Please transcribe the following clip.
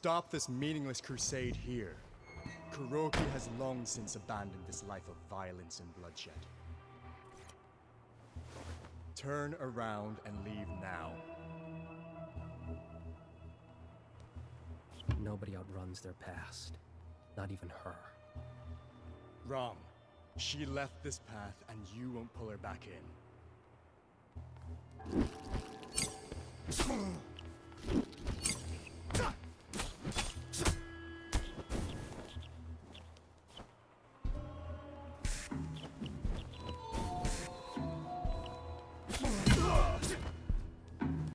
stop this meaningless crusade here. Kuroki has long since abandoned this life of violence and bloodshed. Turn around and leave now. Nobody outruns their past. Not even her. Wrong. She left this path and you won't pull her back in.